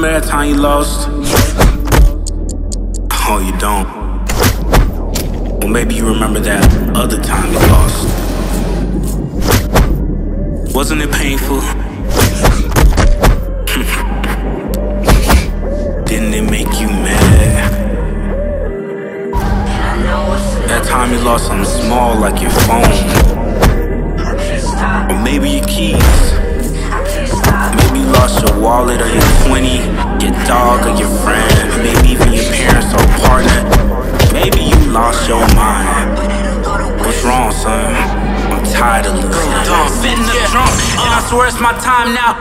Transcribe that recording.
remember that time you lost? Oh, you don't. Well, maybe you remember that other time you lost. Wasn't it painful? Didn't it make you mad? That time you lost something small like your phone. Or maybe your keys. Wallet or your 20, your dog or your friend. Maybe even your parents or partner. Maybe you lost your mind. What's wrong, son? I'm tired of losing. I'm fitting the drunk, and I swear it's my time now.